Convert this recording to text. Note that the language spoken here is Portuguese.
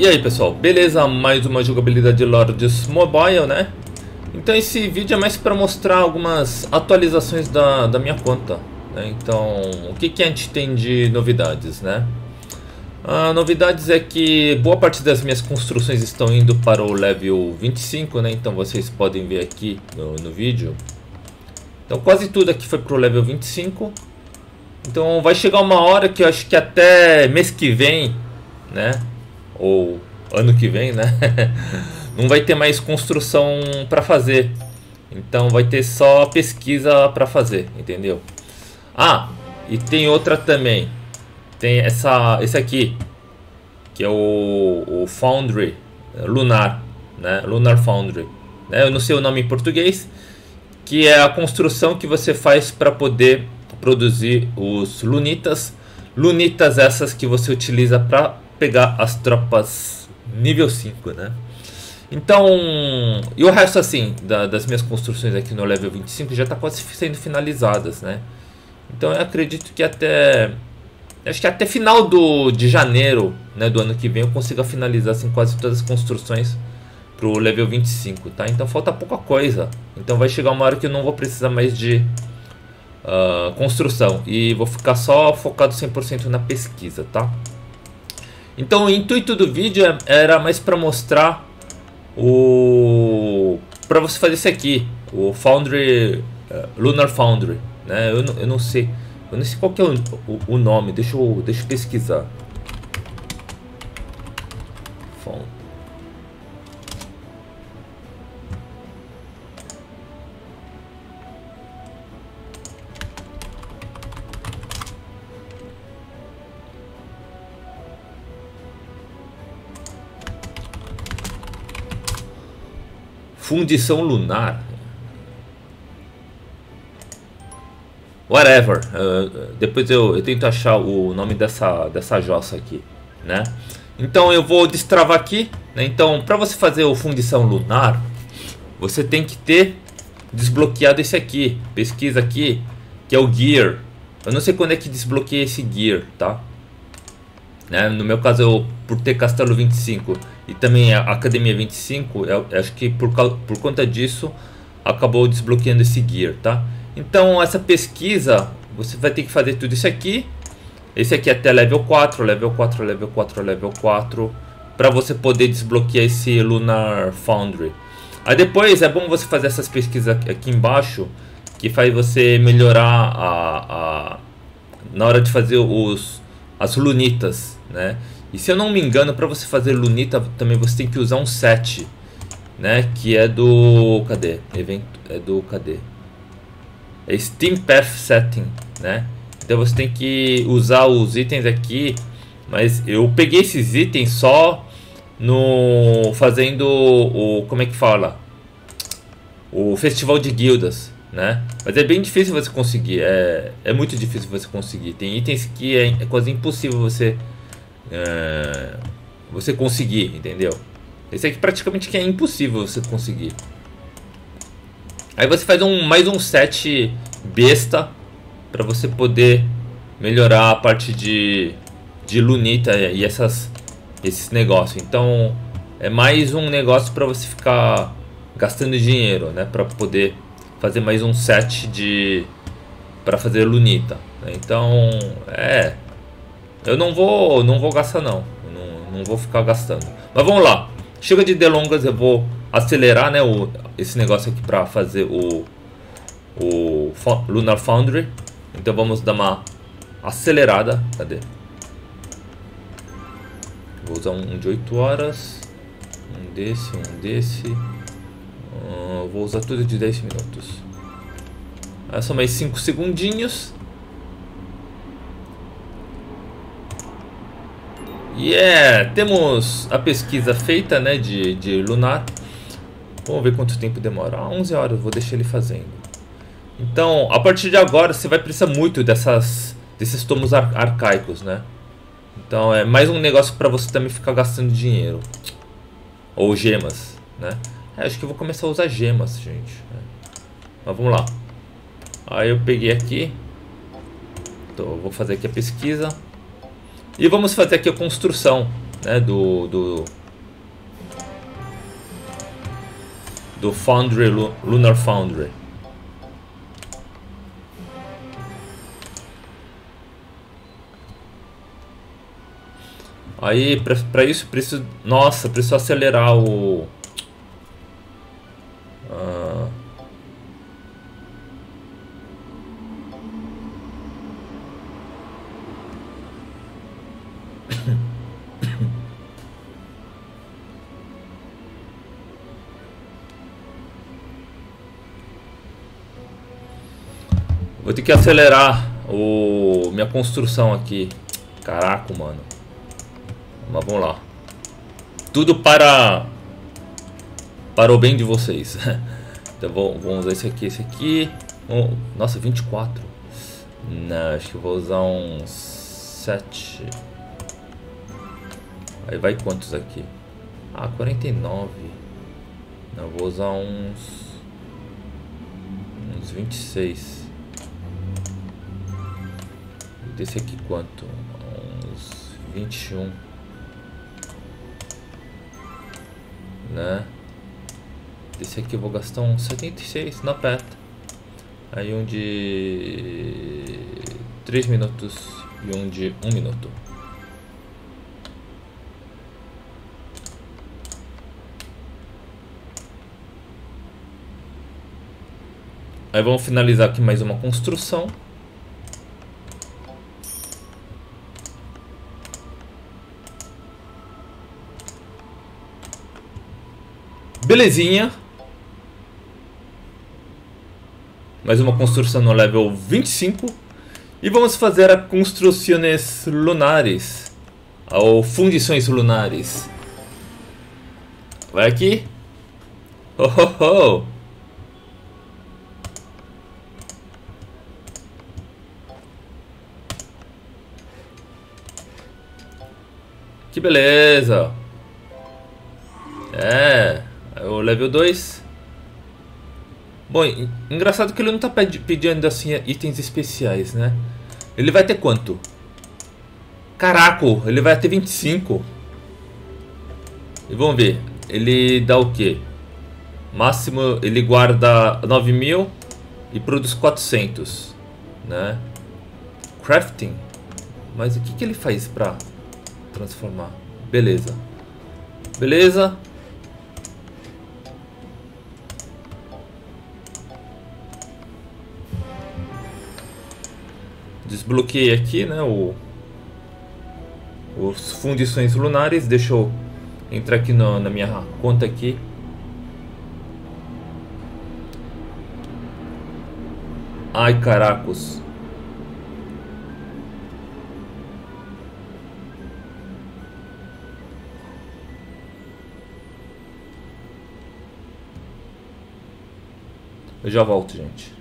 E aí pessoal, beleza? Mais uma jogabilidade de Lords Mobile, né? Então esse vídeo é mais para mostrar algumas atualizações da, da minha conta né? Então, o que, que a gente tem de novidades, né? A novidades é que boa parte das minhas construções estão indo para o level 25, né? Então vocês podem ver aqui no, no vídeo. Então quase tudo aqui foi para o level 25. Então vai chegar uma hora que eu acho que até mês que vem, né? Ou ano que vem, né? não vai ter mais construção para fazer. Então vai ter só pesquisa para fazer, entendeu? Ah, e tem outra também. Tem essa, esse aqui, que é o, o Foundry Lunar, né? Lunar Foundry. Né? Eu não sei o nome em português, que é a construção que você faz para poder produzir os lunitas. Lunitas essas que você utiliza para pegar as tropas nível 5, né? Então, e o resto assim, da, das minhas construções aqui no level 25 já está quase sendo finalizadas, né? Então eu acredito que até acho que até final do, de janeiro né, do ano que vem eu consiga finalizar assim, quase todas as construções pro level 25, tá? Então falta pouca coisa. Então vai chegar uma hora que eu não vou precisar mais de uh, construção e vou ficar só focado 100% na pesquisa, tá? Então o intuito do vídeo era mais para mostrar o para você fazer isso aqui, o Foundry uh, Lunar Foundry, né? Eu não, eu não sei, eu não sei qual que é o, o, o nome. Deixa eu deixa eu pesquisar. Fundição lunar. Whatever. Uh, depois eu, eu, tento achar o nome dessa, dessa jossa aqui, né? Então eu vou destravar aqui. Né? Então, para você fazer o fundição lunar, você tem que ter desbloqueado esse aqui. Pesquisa aqui, que é o Gear. Eu não sei quando é que desbloqueia esse Gear, tá? Né? No meu caso, eu, por ter Castelo 25 e também a Academia 25, eu, eu acho que por, por conta disso acabou desbloqueando esse gear, tá? Então essa pesquisa, você vai ter que fazer tudo isso aqui. Esse aqui é até level 4, level 4, level 4, level 4, para você poder desbloquear esse Lunar Foundry. Aí depois é bom você fazer essas pesquisas aqui embaixo, que faz você melhorar a, a na hora de fazer os as lunitas, né? E se eu não me engano, para você fazer lunita também você tem que usar um set, né? Que é do cadê? Evento é do cadê? É Steam Path Setting, né? Então você tem que usar os itens aqui, mas eu peguei esses itens só no fazendo o como é que fala? O festival de guildas, né? Mas é bem difícil você conseguir, é, é muito difícil você conseguir. Tem itens que é, é quase impossível você é, você conseguir, entendeu? Esse aqui praticamente que é impossível você conseguir. Aí você faz um mais um set besta para você poder melhorar a parte de, de lunita e essas esses negócios. Então é mais um negócio para você ficar gastando dinheiro, né, para poder fazer mais um set de para fazer lunita. Né? Então é eu não vou, não vou gastar não. não. Não vou ficar gastando. Mas vamos lá. Chega de delongas, eu vou acelerar, né, o, esse negócio aqui para fazer o o Lunar Foundry. Então vamos dar uma acelerada. Cadê? Vou usar um de 8 horas. Um desse, um desse. Vou usar tudo de 10 minutos. Aí são mais 5 segundinhos. E yeah, é, temos a pesquisa feita né, de, de Lunar. Vamos ver quanto tempo demora. Ah, 11 horas, vou deixar ele fazendo. Então, a partir de agora, você vai precisar muito dessas, desses tomos ar arcaicos, né? Então, é mais um negócio para você também ficar gastando dinheiro. Ou gemas, né? É, acho que eu vou começar a usar gemas, gente. Mas vamos lá. Aí eu peguei aqui. Então, vou fazer aqui a pesquisa. E vamos fazer aqui a construção né, do, do do Foundry Lunar Foundry. Aí, para isso, preciso... Nossa, preciso acelerar o... Vou ter que acelerar o minha construção aqui. Caraca, mano. Mas vamos lá. Tudo para para o bem de vocês. então vamos usar esse aqui, esse aqui. nossa, 24. Não, acho que vou usar uns 7. Aí vai quantos aqui? Ah, 49. Não, vou usar uns uns 26. Desse aqui quanto? Uns 21. né? Desse aqui eu vou gastar uns 76 na peta. Aí um de 3 minutos e um de 1 minuto. Aí vamos finalizar aqui mais uma construção. Belezinha. Mais uma construção no level 25. E vamos fazer a construções lunares. Ou fundições lunares. Vai aqui. Oh, oh, oh. Que beleza. É o level 2. Bom, engraçado que ele não tá pedindo assim itens especiais, né? Ele vai ter quanto? Caraca, ele vai ter 25. E vamos ver. Ele dá o que? Máximo, ele guarda 9 mil e produz 400, né? Crafting. Mas o que, que ele faz pra transformar? Beleza. Beleza. Desbloqueei aqui, né, o, os fundições lunares. Deixa eu entrar aqui no, na minha conta aqui. Ai, caracos. Eu já volto, gente.